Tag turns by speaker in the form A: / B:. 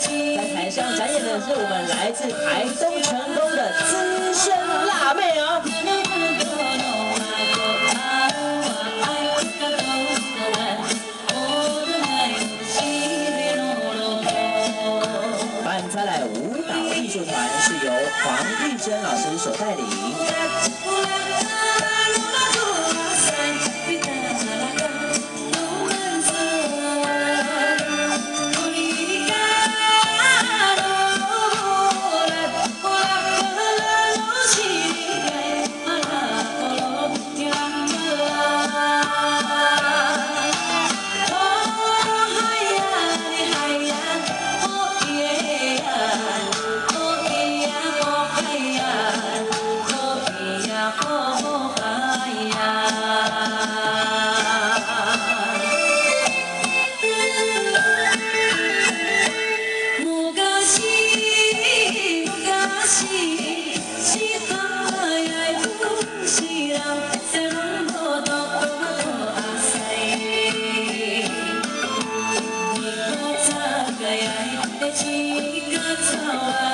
A: 在台上展演的是我
B: 们来自台东成功的资深辣妹哦。伴奏来舞蹈艺术团是由黄玉珍老师所带
A: 领。一个早安。